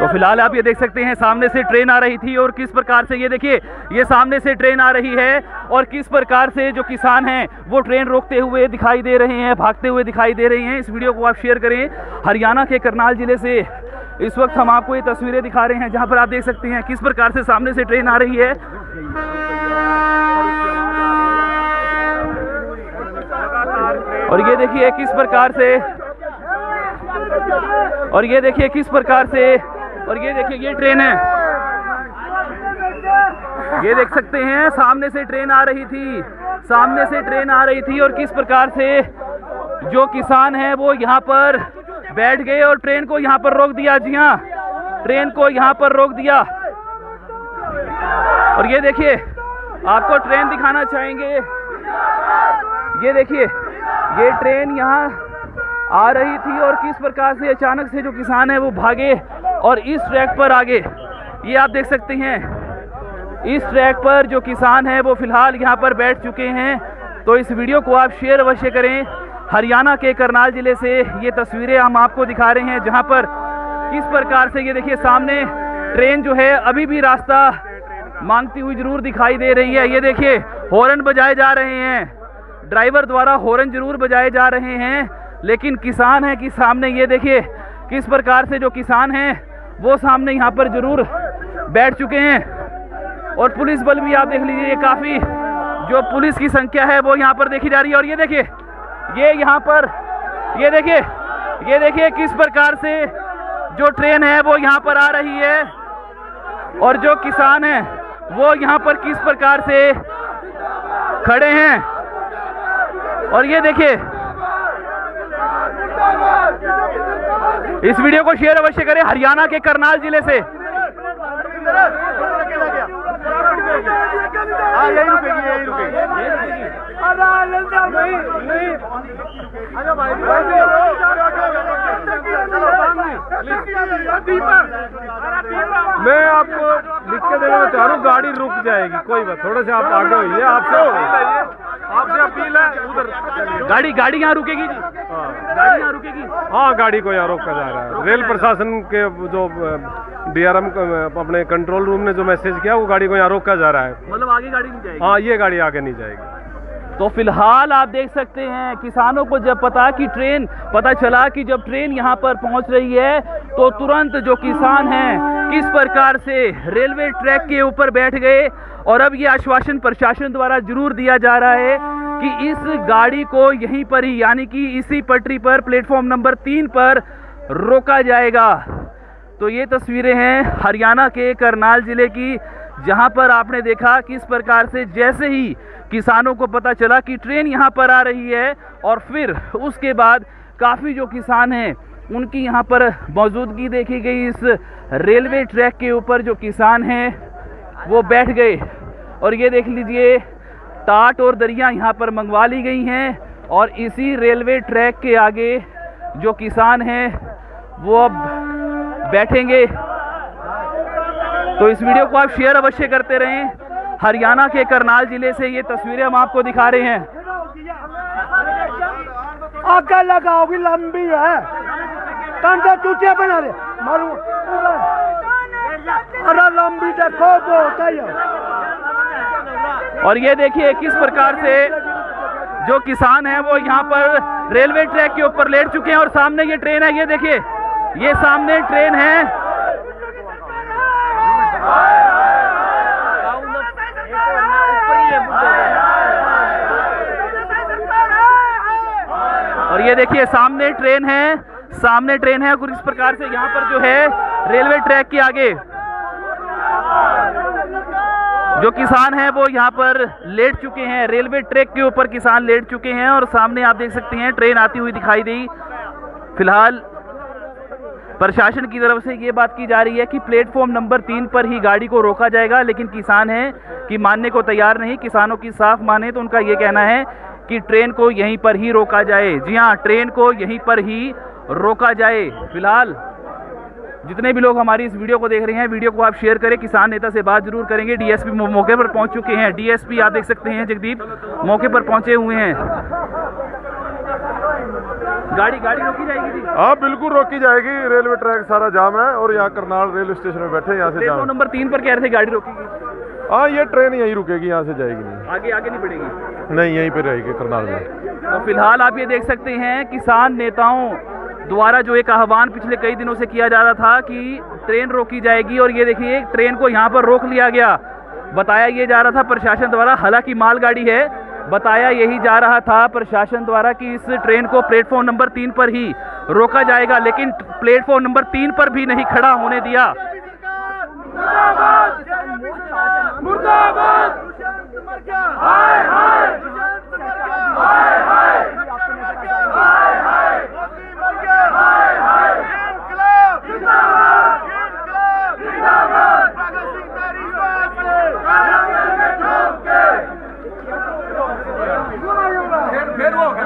तो फ़िलहाल आप ये देख सकते हैं, सामने से ट्रेन आ रही थी और किस प्रकार से, ये देखिए, ये सामने से ट्रेन आ रही है और किस प्रकार से जो किसान हैं, वो ट्रेन रोकते हुए दिखाई दे रहे हैं, भागते हुए दिखाई दे रहे हैं। इस वीडियो को आप शेयर करें, हरियाणा के करनाल ज़िले से। इस वक्त हम आपको ये तस्वीरें दिखा रहे हैं, जहाँ पर आप देख सकते हैं, किस प्रकार से सामने से ट्रेन आ रही है। और ये देखिए किस प्रकार से और ये देखिए किस प्रकार से और ये देखिए, ये ट्रेन है। ये देख सकते हैं, सामने से ट्रेन आ रही थी, सामने से ट्रेन आ रही थी और किस प्रकार से जो किसान है वो यहाँ पर बैठ गए और ट्रेन को यहाँ पर रोक दिया, जी हाँ ट्रेन को यहाँ पर रोक दिया। और ये देखिए, आपको ट्रेन दिखाना चाहेंगे। ये देखिए ये ट्रेन यहाँ आ रही थी और किस प्रकार से अचानक से जो किसान है वो भागे और इस ट्रैक पर आगे, ये आप देख सकते हैं, इस ट्रैक पर जो किसान है वो फ़िलहाल यहाँ पर बैठ चुके हैं। तो इस वीडियो को आप शेयर अवश्य करें। हरियाणा के करनाल ज़िले से ये तस्वीरें हम आपको दिखा रहे हैं, जहाँ पर किस प्रकार से ये देखिए, सामने ट्रेन जो है अभी भी रास्ता मांगती हुई ज़रूर दिखाई दे रही है। ये देखिए, हॉर्न बजाए जा रहे हैं। ड्राइवर द्वारा हॉर्न ज़रूर बजाए जा रहे हैं, लेकिन किसान है कि सामने ये देखिए, किस प्रकार से जो किसान हैं, वो सामने यहाँ पर ज़रूर बैठ चुके हैं। और पुलिस बल भी आप देख लीजिए काफ़ी जो पुलिस की संख्या है, वो यहाँ पर देखी जा रही है। और ये देखिए, ये यहाँ पर, ये देखिए ये देखिए किस प्रकार से जो ट्रेन है, वो यहाँ पर आ रही है। और जो किसान है, वो यहाँ पर किस प्रकार से खड़े हैं। और ये देखिए। इस वीडियो को शेयर अवश्य करें हरियाणा के करनाल ज़िले से। मैं आपको लिख के देना चाह रहा हूँ गाड़ी रुक जाएगी कोई बात थोड़ा सा आप आगे होइए आपसे आपसे अपील है उधर। गाड़ी गाड़ी यहाँ रुकेगी जी। हाँ गाड़ी यहाँ रुकेगी। हाँ गाड़ी को यहाँ रोका जा रहा है। रेल प्रशासन के जो डीआरएम अपने कंट्रोल रूम ने जो मैसेज किया वो गाड़ी को यहाँ रोका जा रहा है। मतलब आगे गाड़ी नहीं जाएगी? हाँ ये गाड़ी आगे नहीं जाएगी। तो फ़िलहाल आप देख सकते हैं किसानों को जब पता कि ट्रेन पता चला कि जब ट्रेन यहाँ पर पहुँच रही है तो तुरंत जो किसान हैं किस प्रकार से रेलवे ट्रैक के ऊपर बैठ गए और अब ये आश्वासन प्रशासन द्वारा ज़रूर दिया जा रहा है कि इस गाड़ी को यहीं पर ही, यानी कि इसी पटरी पर, प्लेटफॉर्म नंबर तीन पर रोका जाएगा। तो ये तस्वीरें हैं हरियाणा के करनाल ज़िले की, जहाँ पर आपने देखा किस प्रकार से जैसे ही किसानों को पता चला कि ट्रेन यहाँ पर आ रही है और फिर उसके बाद काफ़ी जो किसान हैं, उनकी यहाँ पर मौजूदगी देखी गई। इस रेलवे ट्रैक के ऊपर जो किसान हैं, वो बैठ गए। और ये देख लीजिए टाट और दरिया यहाँ पर मंगवा ली गई हैं और इसी रेलवे ट्रैक के आगे जो किसान हैं, वो अब बैठेंगे। तो इस वीडियो को आप शेयर अवश्य करते रहें। हरियाणा के करनाल ज़िले से ये तस्वीरें हम आपको दिखा रहे हैं। आगे लगाओगी, लंबी है। कंधा चूटिया बना रहे मारू। अरे लंबी देखो बहुत है। और ये देखिए किस प्रकार से जो किसान हैं वो यहाँ पर रेलवे ट्रैक के ऊपर लेट चुके हैं और सामने ये ट्रेन है। ये देखिए, ये सामने ट्रेन है। और ये देखिए, सामने ट्रेन है, सामने ट्रेन है और इस प्रकार से यहाँ पर जो है रेलवे ट्रैक के आगे। जो किसान हैं वो यहाँ पर लेट चुके हैं। रेलवे ट्रैक के ऊपर किसान लेट चुके हैं और सामने आप देख सकते हैं, ट्रेन आती हुई दिखाई दी। फ़िलहाल प्रशासन की तरफ़ से ये बात की जा रही है कि प्लेटफॉर्म नंबर तीन पर ही गाड़ी को रोका जाएगा, लेकिन किसान हैं कि मानने को तैयार नहीं, किसानों की साफ़ माने तो उनका ये कहना है कि ट्रेन को यहीं पर ही रोका जाए। जी हाँ ट्रेन को यहीं पर ही रोका जाए। फ़िलहाल जितने भी लोग हमारी इस वीडियो को देख रहे हैं वीडियो को आप शेयर करें किसान नेता से बात ज़रूर करेंगे। डीएसपी मौके पर पहुँच चुके हैं। डीएसपी आप देख सकते हैं जगदीप मौके पर पहुँचे हुए हैं। गाड़ी गाड़ी रोकी जाएगी जी? हाँ बिल्कुल रोकी जाएगी। रेलवे ट्रैक सारा जाम है और यहाँ करनाल रेलवे स्टेशन में बैठे यहाँ से जाम। नंबर तीन पर कह रहे थे गाड़ी रोकेगी। हाँ ये ट्रेन यहीं रुकेगी यहाँ से जाएगी नहीं। आगे आगे नहीं बढ़ेगी? नहीं यहीं पे रहेगी करनाल में। तो फ़िलहाल आप ये देख सकते हैं किसान नेताओं द्वारा जो एक आह्वान पिछले कई दिनों से किया जा रहा था कि ट्रेन रोकी जाएगी और ये देखिए ट्रेन को यहाँ पर रोक लिया गया। बताया ये जा रहा था प्रशासन द्वारा, हालाँकि मालगाड़ी है, बताया यही जा रहा था प्रशासन द्वारा कि इस ट्रेन को प्लेटफॉर्म नंबर तीन पर ही रोका जाएगा, लेकिन प्लेटफॉर्म नंबर तीन पर भी नहीं खड़ा होने दिया। Pedro,